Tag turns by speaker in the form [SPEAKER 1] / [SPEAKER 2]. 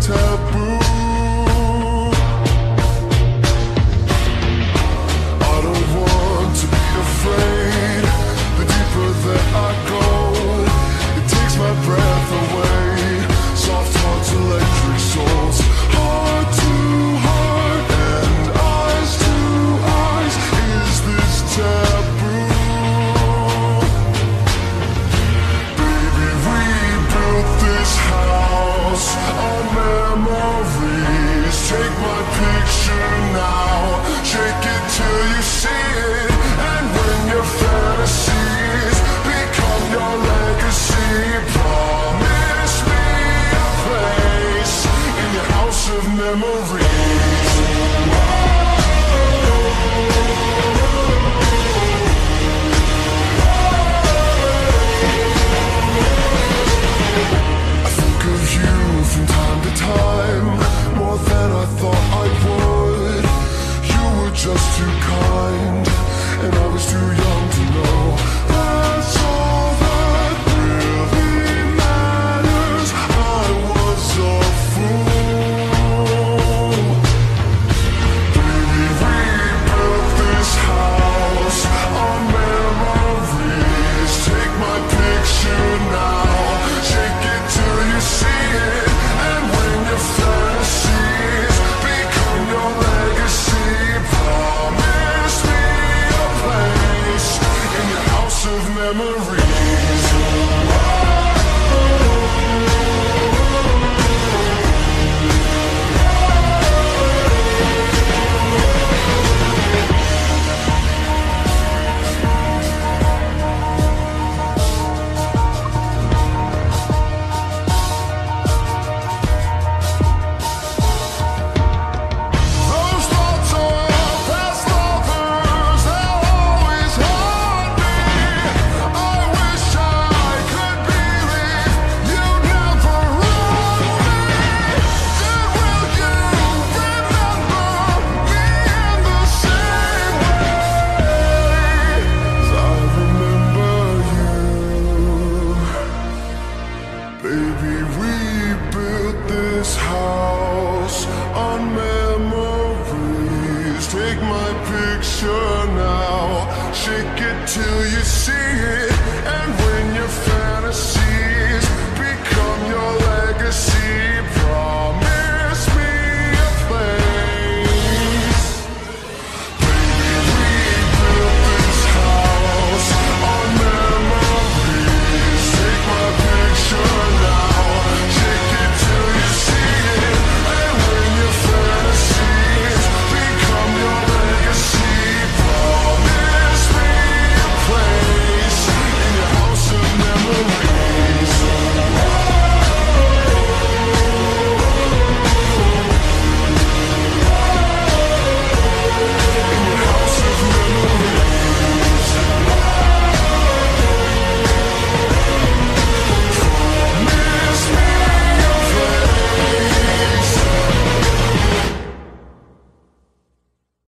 [SPEAKER 1] taboo. It till you see.